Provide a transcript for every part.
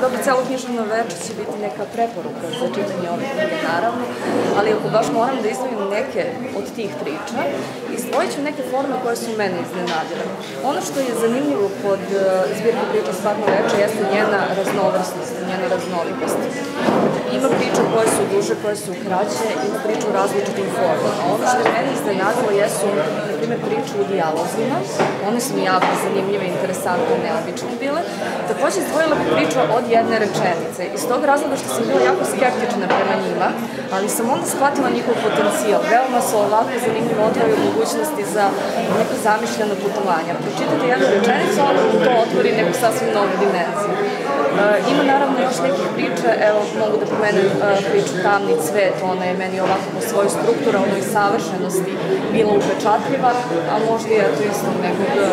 dobro, celo književno veče će biti neka preporuka za čitanje ove knjige, naravno, ali ako baš moram da izdvojim neke od tih priča, izdvojit ću neke forme koje su mene iznenadile. Ono što je zanimljivo pod uh, zbirku priča Stvarno veče jeste njena raznovrsnost, njena raznolikost. Ima priče koje su duže, koje su kraće, ima priče u različitim formama. Ono što je mene iznenadilo jesu, na primjer, priče u dijalozima. One su mi jako zanimljive, interesantne, neobične bile. Takođe, izdvojila bi priču od jedne rečenice. Iz tog razloga što sam bila jako skeptična prema njima, ali sam onda shvatila njihov potencijal. Veoma su ovako zanimljivo otvoraju mogućnosti za neko zamišljeno putovanja. Pročitate jednu rečenicu, onda to otvori neku sasvim novu dimenziju. E, ima naravno još nekih priča, evo mogu da pomenem e, priču Tamni cvet, ona je meni ovako po svojoj strukturalnoj savršenosti bila upečatljiva, a možda je to isto nekog e,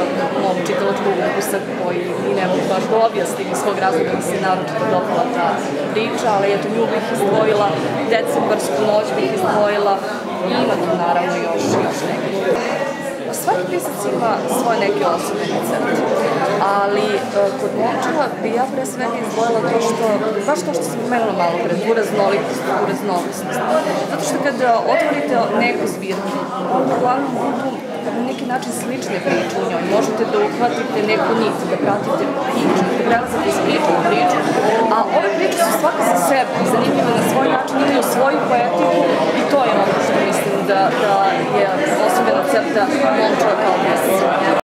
mog čitalačkog ukusa koji i ne mogu baš da objasnim iz svog razloga mi se naročito dopala ta priča, ali eto nju bih izdvojila, decembarsku noć bih izdvojila ima tu naravno još, još neke. Svaki pisac ima svoje neke osobene crte, ali e, kod Momčila bi ja pre svega izdvojila to što, baš to što sam pomenula malo pre, tu raznolikost, tu raznovisnost. Zato što kada otvorite neku zbirku, uglavnom budu na neki način slične priče u njoj. Možete da uhvatite neku nit, da pratite priču, da prelazite iz priče u priču, a ove priče su svaka za sebe, zanimljive na svoj način, imaju svoju poetiku i to je ono što mislim da, da je osobena crta momča kao mesec.